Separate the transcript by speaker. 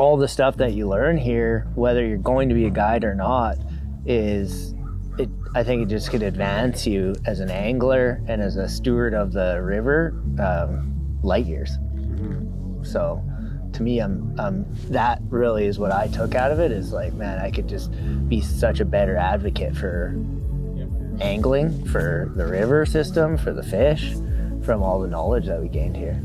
Speaker 1: all the stuff that you learn here, whether you're going to be a guide or not, is it. I think it just could advance you as an angler and as a steward of the river, um, light years. Mm-hmm. So, to me, I'm, um, that really is what I took out of it. Is like, man, I could just be such a better advocate for angling, for the river system, for the fish, from all the knowledge that we gained here.